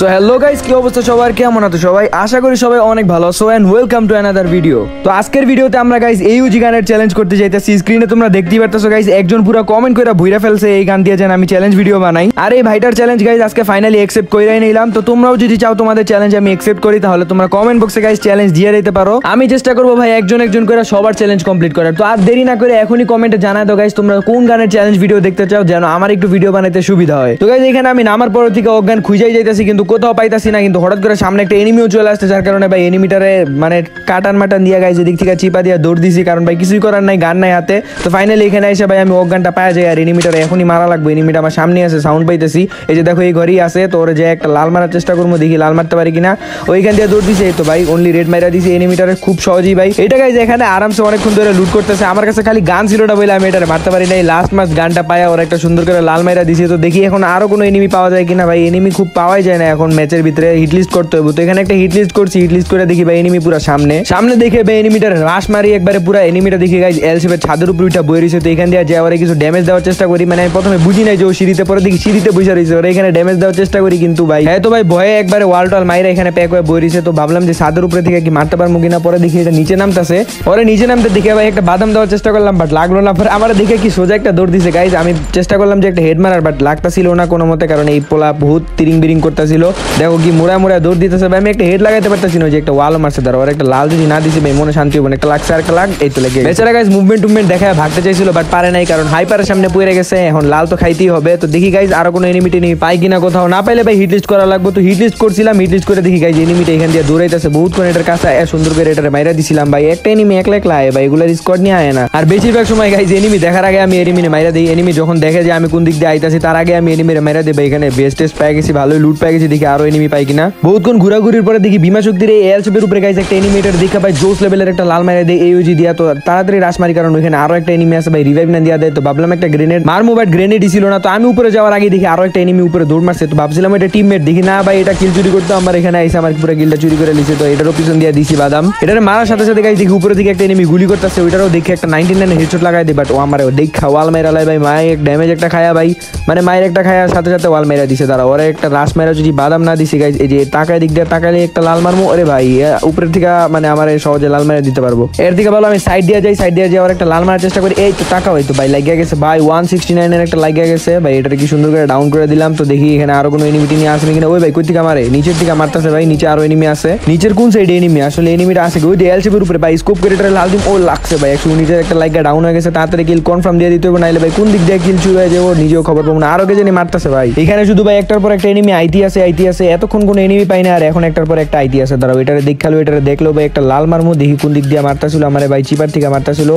So hello guys কি অবস্থা সবার? কেমন আছো সবাই? আশা করি সবাই অনেক ভালো আছো and welcome to another video তো আজকের ভিডিওতে আমরা গাইস এই ইউজি গানের চ্যালেঞ্জ করতে যাইতেছি। স্ক্রিনে তোমরা দেখতেই পারতেছো গাইস একজন পুরো কমেন্ট করে ভুইরা ফেলছে এই গান দিয়ে যেন আমি চ্যালেঞ্জ ভিডিও বানাই। আর এই ভাইটার চ্যালেঞ্জ গাইস আজকে ফাইনালি অ্যাকসেপ্ট কইরাই নিলাম। তো তোমরাও যদি চাও তোমাদের চ্যালেঞ্জ আমি অ্যাকসেপ্ট করি, তাহলে তোমরা কমেন্ট বক্সে গাইস চ্যালেঞ্জ দিয়ে দিতে পারো। আমি চেষ্টা করব ভাই একজন একজন করে সবার চ্যালেঞ্জ কমপ্লিট করার। তো আর দেরি না করে এখনই কমেন্টে জানাই দাও গাইস তোমরা কোন গানের চ্যালেঞ্জ ভিডিও দেখতে চাও, যেন আমার একটু ভিডিও বানাতে সুবিধা হয়। তো গাইস এখানে আমি নামার পর থেকে অজ্ঞান খুঁজেই যাইতেছি, কিন্তু কোথাও পাইতাছি না, কিন্তু হঠাৎ করে সামনে একটা এনিমিও চলে আসছে, যার কারণে ভাই এনিমিটারে মানে কাটান মাটান দিয়ে গাইছে দিক থেকে চিপা দিয়ে দৌড় দিছি, কারণ ভাই কিছুই করার নাই, গান নাই হাতে। তো ফাইনালি এখানে এসে ভাই আমি অজ্ঞানটা পাওয়া যায় আর এনিমিটারে এখনই মারা লাগবে এনিমিটা আমার সামনে আছে সাউন্ড পাইতেছি। এই যে দেখো, এই ঘরেই আছে, তো ওরে যে একটা লাল মারার চেষ্টা করব, দেখি লাল মারতে পারি কিনা। ওইখান দিয়ে দৌড় দিছে তো ভাই অনলি রেড মাইরা দিছে এনিমিটারে খুব সহজেই ভাই। এটা গাইছে এখানে আরামসে অনেকক্ষণ ধরে লুট করতেছে, আমার কাছে খালি গান ছিল ছিলটা বলে আমি এটারে মারতে পারি নাই। লাস্ট মাস গানটা পায়া ওর একটা সুন্দর করে লাল মাইরা দিছে, তো দেখি এখন আরও কোনো এনিমি পাওয়া যায় কিনা, ভাই এনিমি খুব পাওয়াই যায় না এখন ম্যাচের ভিতরে হিট লিস্ট করতে হবে তো এখানে একটা হিট লিস্ট করছি হিট লিস্ট করে দেখি ভাই এনিমি পুরো সামনে। সামনে দেখে ভাই এনিমিটার রাশ মারি একবারে পুরো এনিমিটা দেখি গাইজ এল শেপের ছাদের উপর উঠা বই রয়েছে তো এখান দিয়ে যে ওরা কিছু ড্যামেজ দেওয়ার চেষ্টা করি। মানে আমি প্রথমে বুঝি নাই যে ও সিঁড়িতে পরে দেখি সিঁড়িতে বসে রয়েছে ওরা এখানে ড্যামেজ দেওয়ার চেষ্টা করি কিন্তু ভাই। হ্যাঁ তো ভাই, ভয়ে একবারে ওয়াল টল মাইরা এখানে প্যাক হয়ে বই রয়েছে তো ভাবলাম যে ছাদের উপরে থেকে কি মারতে পারব কিনা, পরে দেখি এটা নিচে নামতেছে। ওরে নিচে নামতে দেখে ভাই একটা বাদাম দেওয়ার চেষ্টা করলাম বাট লাগল না। পরে আমার দেখে কি সোজা একটা দৌড় দিছে গাইজ আমি চেষ্টা করলাম যে একটা হেড মারার বাট লাগতাছিল না কোনো মতে, কারণ এই পোলা বহুত তিরিং বিরিং করতেছিল। দেখো কি মোড়া মোড়া দৌড় দিতেছে আমি একটা হেড লাগাইতে পারতেছি না যে একটা ওয়াল মারছে, ধরো ওর একটা লাল যদি না দিছে ভাই, মনে শান্তি হবে একটা লাগছে আর একটা লাগ, এই তো লেগে বেচারা গাইজ মুভমেন্ট টুভমেন্ট দেখায়, ভাগতে চাইছিল বাট পারে নাই, কারণ হাইপারের সামনে পড়ে গেছে, এখন লাল তো খাইতেই হবে। তো দেখি গাইজ আরও কোনো এনিমিটি নেই পাই কিনা কোথাও। না পাইলে ভাই হিট লিস্ট করা লাগবে, তো হিট লিস্ট করছিলাম হিট লিস্ট করে দেখি গাইজ এনিমিটা এখান দিয়ে দৌড়াইতেছে। বহুত কোন এটার কাছে সুন্দর করে এটারে মাইরা দিছিলাম ভাই। একটা এনিমি একলা একলা আয় ভাই, এগুলো স্কোয়াড নিয়ে আয় না। আর বেশিরভাগ সময় গাইজ এনিমি দেখার আগে আমি এনিমিনে মাইরা দিই। এনিমি যখন দেখে যে আমি কোন দিক দিয়ে আইতাছি, তার আগে আমি এনিমিরে মাইরা দিই। ভাই, এখানে বেস্ট টেস্ট পাই গেছি, ভালোই লুট পাই গেছি দেখি আরও এনিমি পাই কিনা? বহুতক্ষণ ঘোরাঘুরির পরে দেখি বিমা শক্তির এই এল শেপের উপরে গাইজ একটা এনিমিটার দেখা ভাই জোস লেভেলের একটা লাল মাইরা দেয় ইউজি দিয়া। তো তাড়াতাড়ি রাশ মারি, কারণ ওইখানে আরও একটা এনিমি আছে ভাই রিভাইভ না দিয়া দেয়। তো ভাবলাম একটা গ্রেনেড মারমু বাট গ্রেনেডই ছিল না। তো আমি উপরে যাওয়ার আগে দেখি আরও একটা এনিমি উপরে দৌড় মারছে। তো ভাবছিলাম এটা টিমমেট দেখি না ভাই, এটা কিল চুরি করতে, আমার এখানে আইসে আমার পুরো কিলটা চুরি করে লিছে তো এটারও পিছন দিয়ে দিছি বাদাম। এটার মারার সাথে সাথে গাইজ দেখি উপরে দিকে একটা এনিমি গুলি করতেছে, ওইটারও দেখে একটা নাইনটি নাইন হেডশট লাগাই দিই বাট ও আমার দেখা ওয়াল মেরা লাই ভাই, মায়ের ড্যামেজ একটা খায়া ভাই। মানে মায়ের একটা খায়া সাথে সাথে ওয়াল মেরা দিছে তারা ওরা একটা রাস মেরা যদি বাদাম না দিছে গাইজ এই যে টাকায় দিক দিয়ে টাকালে একটা লাল মারমু, আরে ভাই উপরের থেকে মানে আমার সহজে লাল মেরা দিতে পারব। এর থেকে ভালো, আমি সাইড দিয়ে যাই সাইড দিয়ে যাই ওর একটা লাল মারার চেষ্টা করি। এই তো টাকা হয়তো ভাই, লাগিয়ে গেছে। ভাই ওয়ান সিক্সটি নাইনের একটা লাগিয়ে গেছে। ভাই, এটাকে কি সুন্দর করে ডাউন করে দিলাম। তো দেখি এখানে আরও কোনো এনিমিটি নিয়ে আসবে কিনা ওই ভাই কই থেকে মারে নিচের থেকে মারতেছে ভাই, নিচে আরও এনিমি আছে। নিচের কোন সাইডে এনিমি আসলে এনিমিটা আছে? ওই যে এলসিপির উপরে, ভাই স্কোপ করে এটা লাল দিম। ও, লাগছে ভাই একশো নিচের একটা লাইগা ডাউন হয়ে গেছে। তাড়াতাড়ি কিল কনফার্ম দিয়ে দিতে হবে, নাইলে ভাই, কোন দিক দিয়ে কিল চুরি হয়ে যাব নিজেও খবর পাবো না। আরও কে জানি মারতেছে ভাই। এখানে শুধু ভাই, একটার পর একটা এনিমি আইটি আছে আইটি আছে, এতক্ষণ কোনো এনিমি পাই না আর এখন একটার পর একটা আইটি আছে। দাঁড়াও, এটারে দেখাল এটারে দেখল ভাই, একটা লাল মারমু, দেখি কোন দিক দিয়ে মারতেছিল। আমার ভাই, চিপার থেকে মারতেছিল।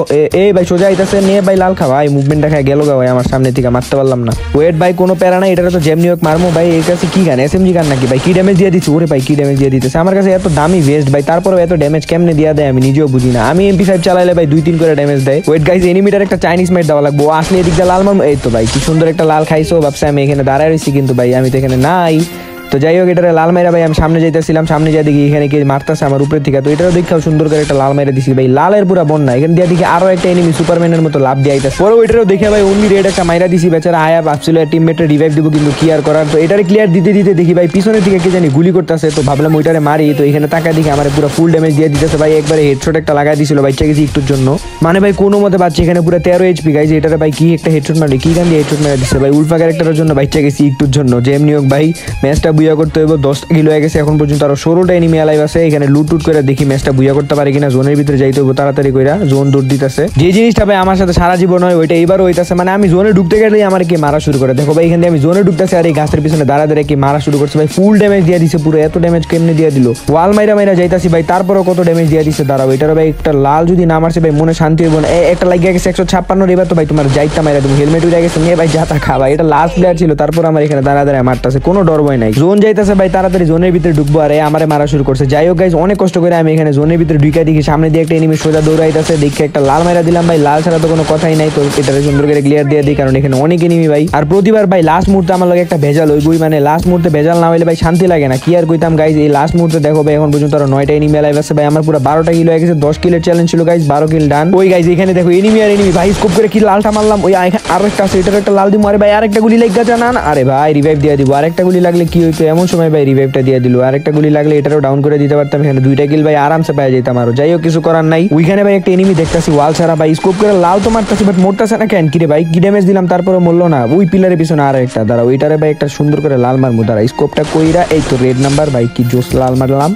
এই ভাই, সোজা আইতাছে নিয়ে ভাই, লাল খা, ভাই মুভমেন্ট দেখা গেল গা, ভাই, আমার সামনে থেকে, মারতে পারলাম না। ওয়েট ভাই, কোনো প্যারা নাই, এটারে তো জেমনি হোক মারমু, ভাই, এর কাছে কি গান? এসএমজি গান নাকি, ভাই, কি ড্যামেজ দিয়ে দিচ্ছে ওরে ভাই, কি ড্যামেজ দিয়ে দিতেছে? আমার কাছে এত দামি ওয়েস্ট ভাই তারপরে এত ড্যামেজ কেমনে দিয়ে দেয় আমি নিজেও বুঝি না। আমি এমপি ফাইভ চালাইলে, ভাই দুই তিন করে ড্যামেজ দেয়। ওয়েট গাইজ এনিমিটার একটা চাইনিজ মেট দেওয়া লাগবে আসলে এদিক লাল মারমু, এই তো, ভাই, কি সুন্দর একটা লাল খাইছো, ভাবছে আমি এখানে দাঁড়ায় রয়েছি কিন্তু, ভাই, আমি তো এখানে নাই। তো যাই হোক, এটারে লাল মাইরা ভাই, আমি সামনে যাইতেছিলাম, সামনে যাই দেখি এখানে কি মারতেছে আমার উপরে থেকে। তো এটারও দেখাও সুন্দর করে একটা লাল মাইরা দিছি। ভাই, লালের পুরা বন্যা। এখানে দিয়ে দেখি আরও একটা এনিমি সুপারম্যানের মতো লাভ দিয়ে আইতাছে। পরে ওইটারও দেখে ভাই অনলি রেড একটা মাইরা দিছি। বেচারা আয়া ভাবছিল টিমমেটের রিভাইভ দিব, কিন্তু কি আর করার? তো এটারে ক্লিয়ার দিতে দিতে দেখি ভাই, পিছনের দিকে কি জানি গুলি করতেছে। তো ভাবলাম ওইটারে মারি। তো এখানে তাকা দেখি আমার পুরো ফুল ড্যামেজ দিয়ে দিতেছে। ভাই, একবারে হেডশট একটা লাগাই দিছিল বাচ্চা গেছি একটুর জন্য। মানে ভাই, কোনো মতে বাচ্চা এখানে পুরো তেরো এইচপি গাইছে এটারে ভাই, কি একটা হেডশট মারি কি গান দিয়ে হেডশট মারা দিচ্ছে ভাই, উল্ফা ক্যারেক্টারের জন্য বাচ্চা গেছি একটুর জন্য। যে এমনি হোক ভাই ম্যাচটা বুয়া করতে হইব। দশ কিলো হয়ে গেছে, এখন পর্যন্ত আরও ষোলোটা এনিমি আলাইভ আছে। এখানে লুট টুট করে দেখি ম্যাচটা বুয়া করতে পারে কিনা। জোনের ভিতরে যাইতে হইব, তাড়াতাড়ি কইরা জোন দৌড় দিতেছে। যে জিনিসটা ভাই আমার সাথে সারা জীবন হয়, ওইটা এবারও হইতাছে। মানে আমি জোনে ঢুকতে গেলেই আমার কি মারা শুরু করে? দেখো ভাই, এখান আমি জোনে ঢুকতেছি আর এই গাছের পিছনে দাঁড়া দাঁড়িয়ে কি মারা শুরু করছে। ভাই ফুল ড্যামেজ দিয়ে দিছে পুরো। এত ড্যামেজ কেমনে দিয়ে দিল? ওয়াল মাইরা মাইরা যাইতাছি ভাই, তারপরও কত ড্যামেজ দিয়ে দিছে? দাঁড়াও, এটারও ভাই একটা লাল যদি না মারছে ভাই, মনে শান্তি হইব না। একটা লাগিয়ে গেছে একশো ছাপ্পান্ন এবার তো ভাই তোমার যাইতা মাইরা তুমি হেলমেট উড়ে গেছে, নিয়ে ভাই যাতা খা। ভাই, এটা লাস্ট প্লেয়ার ছিল, তারপর আমার এখানে দাঁড়া দাঁড়ায় মারতেছে। কোনো ডর ভয় নাই। জোন যাইতেছে ভাই, তাড়াতাড়ি জোনের ভিতরে ঢুকবো। আর, আমারে মারা শুরু করছে। যাই হোক গাইজ অনেক কষ্ট করে আমি এখানে জোনের ভিতরে ঢুকে দেখি, সামনে দিয়ে একটা এনিমি সোজা দৌড়াইতেছে, দেখে একটা লাল মাইরা দিলাম ভাই। লাল ছাড়া তো কোনো কথাই নাই, তো এটা সুন্দর করে ক্লিয়ার দিয়ে দিই, কারণ এখানে অনেক এনিমি ভাই। আর প্রতিবার ভাই লাস্ট মুহূর্তে আমার লাগে একটা ভেজাল ওই বই মানে লাস্ট মুহূর্তে ভেজাল না হইলে ভাই শান্তি লাগে না। কি আর কইতাম গাইজ এই লাস্ট মুহূর্তে দেখো ভাই, এখন পর্যন্ত আরও নয়টা এনিমি লাইভ আছে ভাই। আমার পুরো বারোটা কিলো হয়ে গেছে, দশ কিলোর চ্যালেঞ্জ ছিল গাইজ বারো কিল ডান ওই গাইজ এখানে দেখো এনিমি আর এনিমি ভাই স্কোপ করে কি লালটা মারলাম? ওই আরেকটা আছে এটার একটা লাল দিব আরে ভাই, আরেকটা গুলি লেগ গেছে না আরে ভাই রিভাইভ দিয়ে দিব। আরেকটা গুলি লাগলে কি হইতো? তো এমন সময় ভাই রিভাইভটা দিয়ে দিল। আর একটা গুলি লাগলে এটারও ডাউন করে দিতে পারতাম। এখানে দুইটা কিল ভাই আরামসে পাওয়া যেতাম আরও যাই হোক, কিছু করার নাই। ওইখানে ভাই একটা এনিমি দেখতাছি ওয়াল ছাড়া। ভাই স্কোপ করে লাল তো মারতাছি বাট মোটটাছে না কেন? কিরে ভাই, কি ড্যামেজ দিলাম? তারপরে মরলো না। ওই পিলারের পিছনে আর একটা। দাঁড়া ওইটারে ভাই একটা সুন্দর করে লাল মারমু দাঁড়া স্কোপটা কইরা, এই তো রেড নাম্বার ভাই কি জোস লাল মারলাম।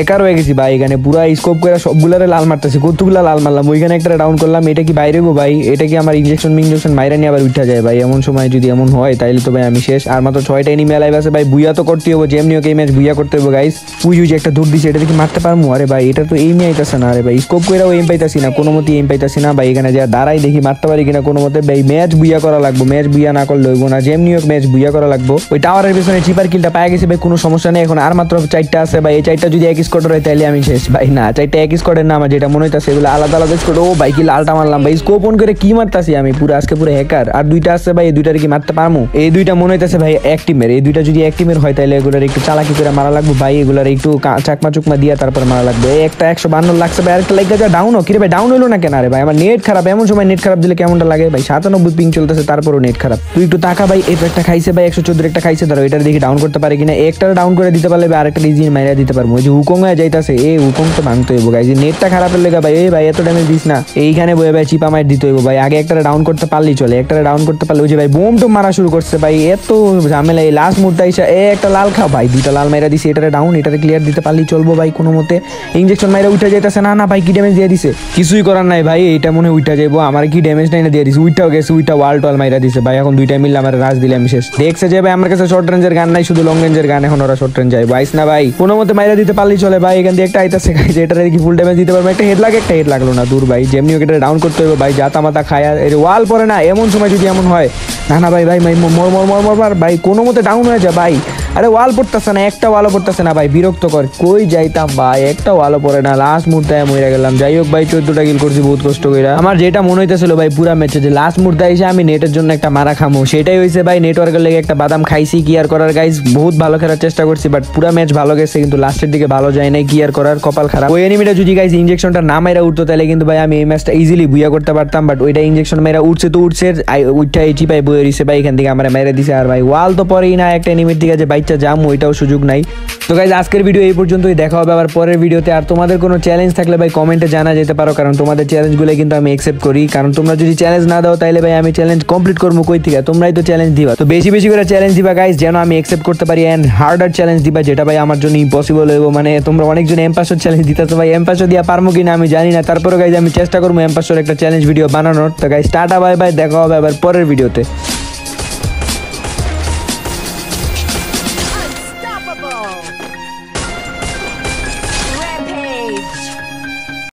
একার হয়ে গেছি ভাই এখানে। পুরা স্কোপ করে সবগুলারে লাল মারতেছি, কতগুলা লাল মারলাম। ওইখানে একটা ডাউন করলাম, এটা কি বাইরে গো ভাই? এটা কি আমার ইঞ্জেকশন মিঞ্জেকশন মাইরা নিয়ে আবার উঠা যায় ভাই? এমন সময় যদি এমন হয়, তাইলে তো ভাই আমি শেষ। আর মাত্র ছয়টা এনিমি লাইভ আছে ভাই বুয়া তো করতে হবে যেমনি ওকে এই ম্যাচ বুয়া করতে হবে গাইস উই যে একটা দূর দিছে, এটা দেখি মারতে পারব আরে ভাই, এটা তো এইমি আইতাছে না, আরে ভাই। স্কোপ কইরাও এম পাইতাছি না, কোনো মতে এম পাইতাছি না। ভাই, এখানে যা দাঁড়াই দেখি, মারতে পারি কিনা, কোনো মতে। ভাই ম্যাচ বুয়া করা লাগবো ম্যাচ বুয়া না করলে হইব না। যেমনি হোক ম্যাচ বুয়া করা লাগবো। ওই টাওয়ারের পিছনে চিপার কিলটা পাই গেছে, ভাই, কোনো সমস্যা নেই। এখন আর মাত্র চারটা আছে, ভাই। এই চারটা যদি এক স্কোয়াড হয় তাহলে আমি শেষ। ভাই, না, চারটা এক স্কোয়াডের না আমার যেটা মনে হইতাছে, এগুলো আলাদা আলাদা স্কোয়াড ও ভাই, কি লালটা মারলাম, ভাই। স্কোপ অন করে কি মারতাছি আমি? পুরো, আজকে পুরো হ্যাকার আর দুইটা আছে, ভাই, এই দুইটারে কি মারতে পারমু? এই দুইটা মনে হইতাছে, ভাই, এক টিমের এই দুইটা যদি এক টিমের হয় তাহলে এগুলোর একটু চালাকি করে মারা লাগবে। ভাই, এগুলোর একটু কা- চাকমা চুকমা দিয়ে তারপর মারা লাগবে। একটা একশো বান্ন লাগছে ভাই। আরেকটা লাইক যা ডাউন কিরে ভাই ডাউন হইল না কেন? রে ভাই, আমার নেট খারাপ। এমন সময় নেট খারাপ দিলে কেমনটা লাগে? ভাই, সাতানব্বই পিং চলতেছে, তারপরও নেট খারাপ। তুই একটু টাকা ভাই এটা একটা খাইছে ভাই, একশো চোদ্দ একটা খাইছে, ধরো এটা দেখি ডাউন করতে পারে কিনা। একটা ডাউন করে দিতে পারলে ভাই, আরেকটা ইজি মাইরা দিতে পারব। ওই যে হুকং হয়ে যাইতাছে, এ হুকং তো ভাঙতে হইব যে নেটটা খারাপের লেগে ভাই, এই ভাই, এত ড্যামেজ দিস না। এইখানে বয়ে ভাই, চিপা মাইট দিতে হইব ভাই। আগে একটা ডাউন করতে পারলেই চলে একটা ডাউন করতে পারলে ওই যে ভাই, বোম টোম মারা শুরু করছে ভাই। এত ঝামেলা, এই লাস্ট মুহূর্তে এসে এ একটা লাল খা ভাই, দুইটা লাল মাইরা দিছে, এটারে ডাউন এটারে ক্লিয়ার দিতে পারলেই চলবো ভাই কোনো মতে ইঞ্জেকশন মাইরা উঠে যাইতেছে। না না, ভাই, কি ড্যামেজ দিয়ে দিছে? কিছুই করার নাই ভাই, এইটা মনে উঠা যাব আমার কি ড্যামেজ নাই না দিয়ে দিছে? উইটাও গেছে উইটা ওয়াল টল মাইরা দিছে। ভাই, এখন দুইটা মিললে আমার রাজ দিলে আমি শেষ। দেখছে যে ভাই, আমার কাছে শর্ট রেঞ্জের গান নাই, শুধু লং রেঞ্জের গান, এখন ওরা শর্ট রেঞ্জ যায় বাইস না ভাই কোনো মতে মাইরা দিতে পারলেই চলে ভাই। এখান দিয়ে একটা আইতাছে খাইছে এটা কি ফুল ড্যামেজ দিতে পারবে। একটা হেড লাগে একটা হেড লাগল না, দূর ভাই। যেমনি ওকে ডাউন করতে হবে ভাই জাতা মাতা খায়, এর ওয়াল পরে না, এমন সময় যদি এমন হয়, না না ভাই ভাই ভাই, মর মর মর মর ভাই কোনো মতে ডাউন হয়ে যায় ভাই। আরে ওয়াল পড়তেছে না, একটা ওয়ালও পড়তেছে না ভাই, বিরক্ত কর। কই যাইতাম ভাই, একটা ওয়ালও পড়ে না লাস্ট মুহূর্তে মরে গেলাম। যাই হোক ভাই, চোদ্দটা কিল করছি বহুত কষ্ট করে আমার যেটা মনে হইতেছিল ভাই, পুরা ম্যাচে যে লাস্ট মুহূর্তে এসে আমি নেটের জন্য একটা মারা খামো, সেটাই হয়েছে ভাই নেটওয়ার্কের লেগে একটা বাদাম খাইছি, কি আর করার গাইজ বহুত ভালো খেলার চেষ্টা করছি বাট পুরা ম্যাচ ভালো গেছে, কিন্তু লাস্টের দিকে ভালো যায় নাই, কি আর করার, কপাল খারাপ। ওই এনিমিটা যদি গাইজ ইঞ্জেকশনটা না মাইরা উঠতো, তাহলে কিন্তু ভাই আমি এই ম্যাচটা ইজিলি বুয়া করতে পারতাম বাট ওইটা ইঞ্জেকশন মেরা উঠছে তো উঠছে উঠটা এইটি পাই বয়ে দিছে ভাই, এখান থেকে আমরা মেরে দিছে। আর ভাই, ওয়াল তো পরেই না, একটা এনিমির দিকে যে বাইকটা জাম ওইটাও সুযোগ নাই। তো গাইজ আজকের ভিডিও এই পর্যন্তই। দেখা হবে আবার পরের ভিডিওতে আর তোমাদের কোনো চ্যালেঞ্জ থাকলে ভাই কমেন্টে জানা যেতে পারো, কারণ তোমাদের চ্যালেঞ্জগুলো কিন্তু আমি একসেপ্ট করি। কারণ তোমরা যদি চ্যালেঞ্জ না দাও তাহলে ভাই আমি চ্যালেঞ্জ কমপ্লিট করব কই থেকে? তোমরাই তো চ্যালেঞ্জ দিবা। তো বেশি বেশি করে চ্যালেঞ্জ দিবা গাইজ যেন আমি একসেপ্ট করতে পারি অ্যান্ড হার্ডার চ্যালেঞ্জ দিবা, যেটা ভাই আমার জন্য ইম্পসিবল হইব। মানে তোমরা অনেকজন এমপাসর চ্যালেঞ্জ দিতেছো ভাই। এমপাসর দিয়া পারব কিনা আমি জানি না। তারপরে গাইজ আমি চেষ্টা করব এমপাসর একটা চ্যালেঞ্জ ভিডিও বানানোর। তো গাইজ টাটা বাই বাই দেখা হবে আবার পরের ভিডিওতে